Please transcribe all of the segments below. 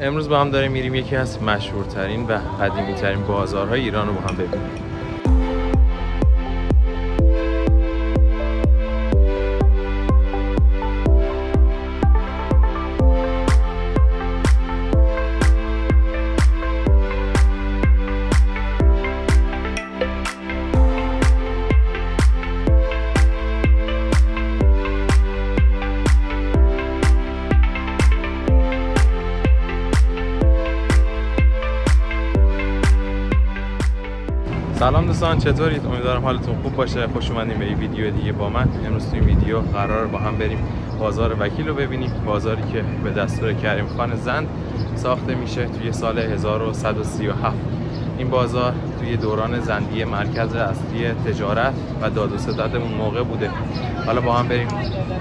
امروز با هم داریم میریم یکی از مشهورترین و قدیمی ترین بازارهای ایران رو با هم ببینیم. سلام دوستان چطورید؟ امیدوارم حالتون خوب باشه. خوش اومدین به این ویدیو دیگه با من. امروز توی ویدیو قرار با هم بریم بازار وکیل رو ببینیم. بازاری که به دستور کریم خان زند ساخته میشه توی سال 1137 این بازار توی دوران زندی مرکز اصلی تجارت و داد و ستد موقع بوده. حالا با هم بریم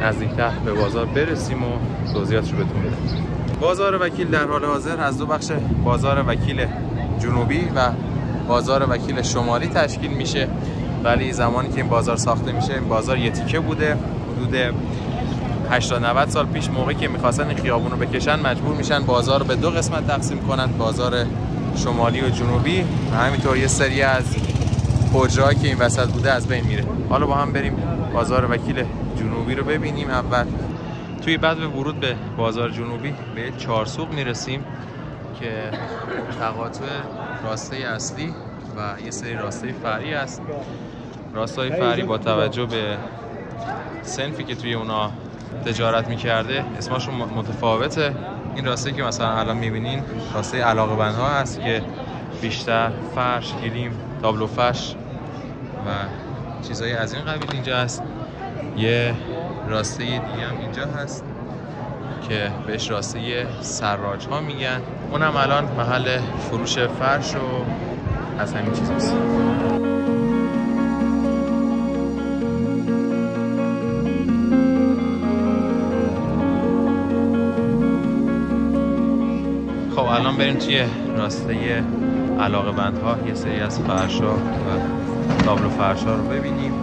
نزدیکتر به بازار برسیم و توضیحاتش رو بهتون بدم. بازار وکیل در حال حاضر از دو بخش بازار وکیل جنوبی و بازار وکیل شمالی تشکیل میشه. ولی زمانی که این بازار ساخته میشه این بازار یه تیکه بوده. حدود 80 90 سال پیش موقعی که می‌خواستن این خیابون رو بکشن مجبور میشن بازار رو به دو قسمت تقسیم کنن بازار شمالی و جنوبی. و همینطور یه سری از حجرهایی که این وسط بوده از بین میره. حالا با هم بریم بازار وکیل جنوبی رو ببینیم. اول توی بعد به ورود به بازار جنوبی به چهارسوق می‌رسیم. که تقاطع راسته اصلی و یه سری راسته فرعی است. راستای فرعی با توجه به سنفی که توی اونا تجارت می‌کرده اسمشون متفاوته. این راسته که مثلا الان می‌بینین راسته علاقه بندها هست که بیشتر فرش، گلیم، تابلو فرش و چیزایی از این قبیل اینجا هست. یه راسته دیگه هم اینجا هست. که بهش راسته سراج ها میگن. اونم الان محل فروش فرش و از همین چیز هست خب الان بریم توی راسته علاقه بندها یه سری از فرش ها و تابلو فرش ها رو ببینیم.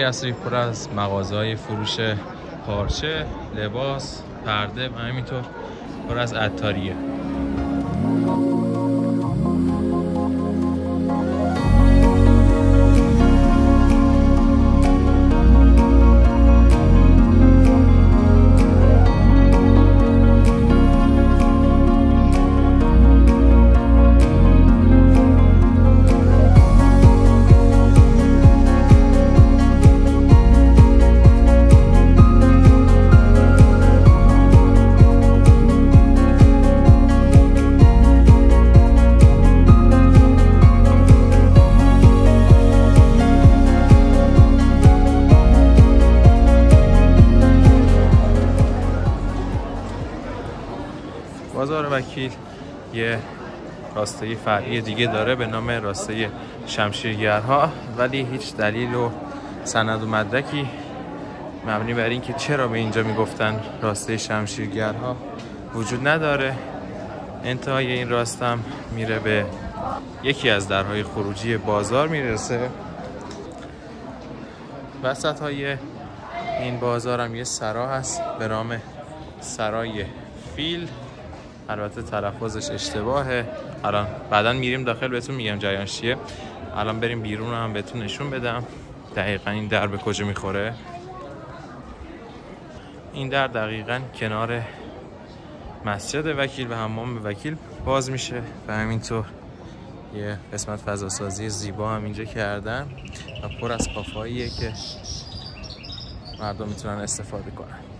اصری پر از مغازه های فروش پارچه، لباس، پرده و همینطور پر از عطاریه. بازار وکیل یه راسته فرعی دیگه داره به نام راسته شمشیرگرها ولی هیچ دلیل و سند و مدرکی مبنی بر اینکه چرا به اینجا می‌گفتن راسته شمشیرگرها وجود نداره. انتهای این راستم میره به یکی از درهای خروجی بازار می‌رسه. وسط های این بازار هم یه سرا هست به نام سرای فیل. البته تلفظش اشتباهه. الان بعدا میریم داخل بهتون میگم جریان چیه. الان بریم بیرون هم بهتون نشون بدم. دقیقا این در به کجا می‌خوره؟ این در دقیقا کنار مسجد وکیل و حمام وکیل باز میشه و همینطور یه قسمت فضاسازی زیبا هم اینجا کردن و پر از کافاییه که مردم می‌تونن استفاده کنن.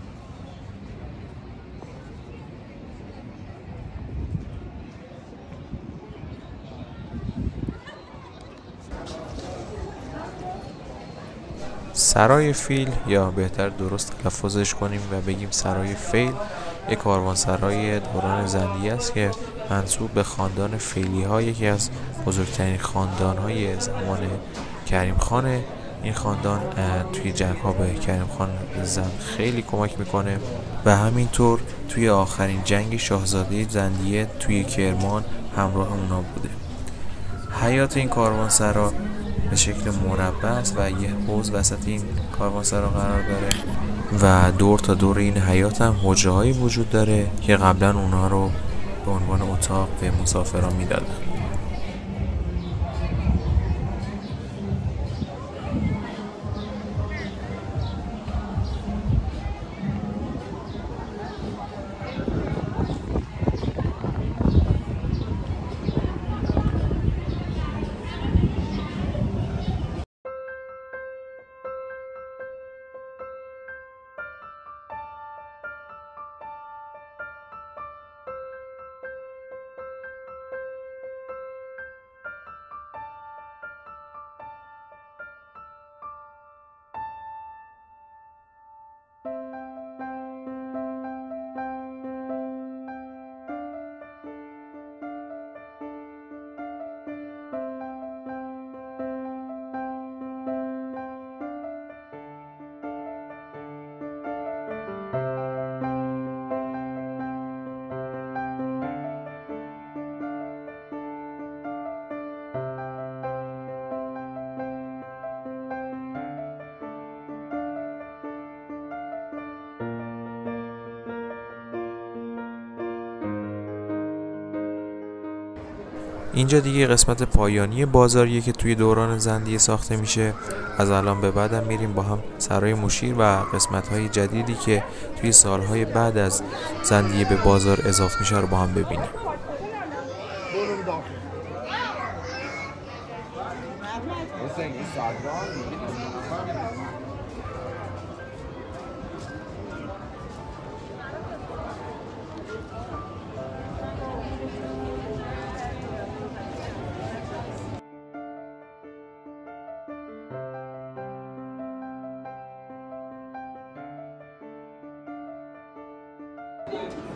سرای فیل یا بهتر درست تلفظش کنیم و بگیم سرای فیل یک سرای دوران زندی است که منصوب به خاندان فیلی ها یکی از بزرگترین خاندان های زمان کریم خانه این خاندان توی جنگ ها به کریم خان زن خیلی کمک می‌کنه و همینطور توی آخرین جنگ شاهزاده زندیه توی کرمان همراه اونا بوده. حیات این کاروانسرا به شکل مربع است و یه حوز وسط این کاروانسرا قرار داره. و دور تا دور این حیات هم حجره وجود داره که قبلا اونها رو به عنوان اتاق به مسافران می‌دادن. اینجا دیگه قسمت پایانی بازاریه که توی دوران زندیه ساخته میشه. از الان به بعدم میریم با هم سرای مشیر و قسمت های جدیدی که توی سالهای بعد از زندیه به بازار اضافه میشه رو با هم ببینیم.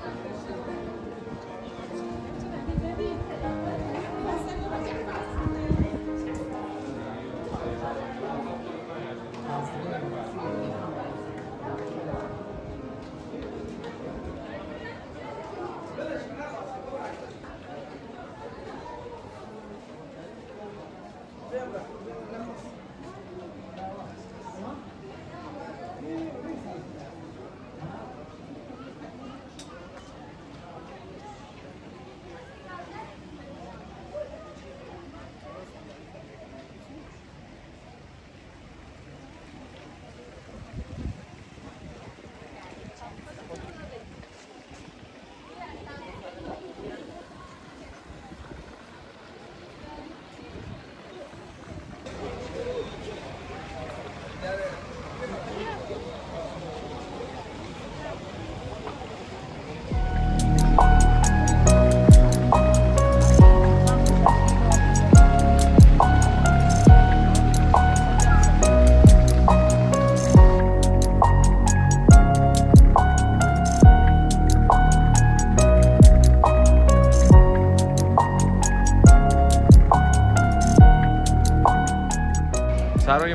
سرای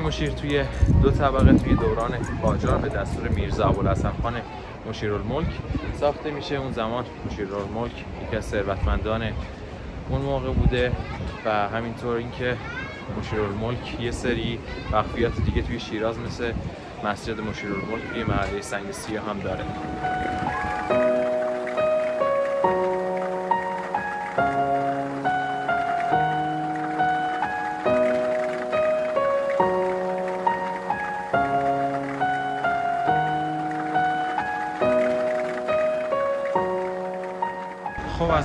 مشیر توی دو طبقه توی دوران قاجار به دستور میرزا ابوالحسن خان مشیرالملک ساخته میشه. اون زمان مشیرالملک یکی از ثروتمندان اون موقع بوده و همینطور اینکه مشیرالملک یه سری وقفیات دیگه توی شیراز مثل مسجد مشیرالملک توی محله سنگ سیاه هم داره.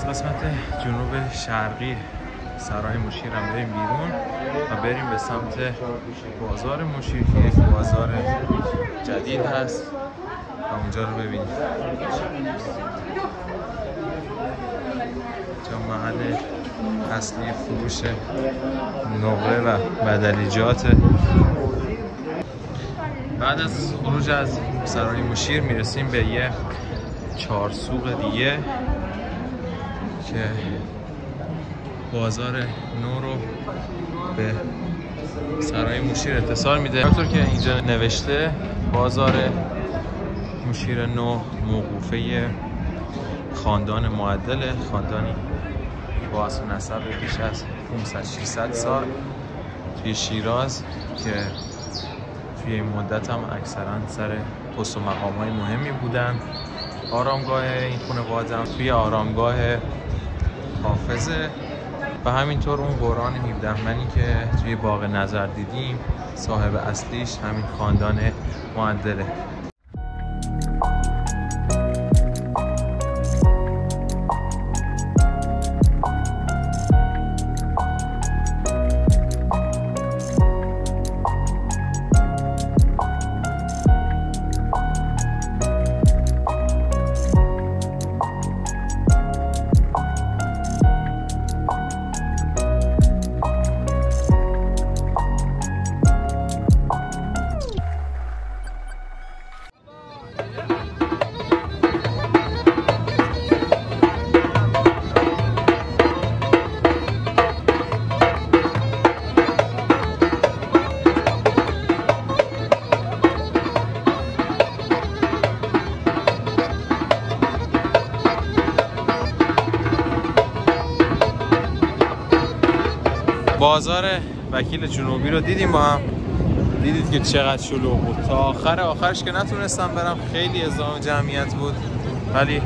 قسمت جنوب شرقی سرای مشیر هم بریم بیرون و بریم به سمت بازار مشیر که یک بازار جدید هست و اونجا رو ببینیم. جا محل اصلی فروش نقره و بدلیجات. بعد از خروج از سرای مشیر می‌رسیم به یه چهار سوق دیگه. که بازار نو رو به سرای مشیر اتصال میده. همطور که اینجا نوشته بازار مشیر نو موقوفه خاندان معدل خاندانی با اصل نسب بیش از 500 600 سال توی شیراز که توی این مدت هم اکثرا سر پست و مقام های مهمی بودن. آرامگاه این هم توی آرامگاه حافظه. و همینطور اون قرآن 17 منی که توی باغ نظر دیدیم صاحب اصلیش همین خاندان معدله بازار وکیل جنوبی رو دیدیم با هم. دیدید که چقدر شلوغ بود. تا آخر آخرش که نتونستم برم خیلی ازدحام جمعیت بود. ولی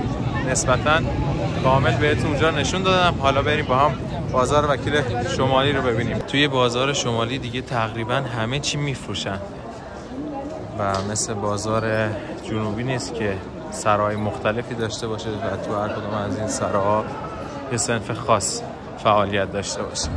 نسبتا کامل بهتون اونجا نشون دادم. حالا بریم با هم بازار وکیل شمالی رو ببینیم. توی بازار شمالی دیگه تقریبا همه چی میفروشن. و مثل بازار جنوبی نیست که سرای مختلفی داشته باشه و تو هر کدوم از این سراها یه سنف خاص فعالیت داشته باشه.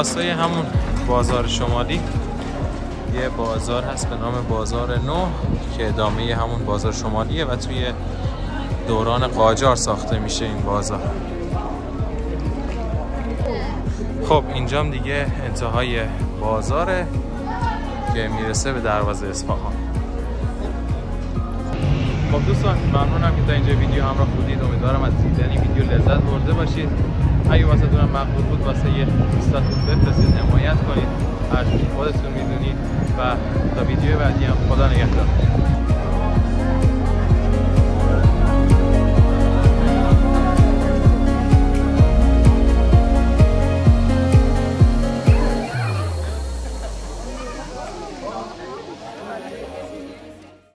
راستای همون بازار شمالی. یه بازار هست به نام بازار نو که ادامه همون بازار شمالیه و توی دوران قاجار ساخته میشه این بازار. خب اینجام دیگه انتهای بازاره که می‌رسه به دروازه اصفهان. خب دوستان ممنونم که تا اینجا ویدیو همراه بودید. امیدوارم از دیدن ویدیو لذت برده باشید. اگه واسه دونم مقبول بود واسه یه دوستاتون بفرستید حمایت کنید. هر خودتون می‌دونید و تا ویدیو بعدی هم خدا نگهدار.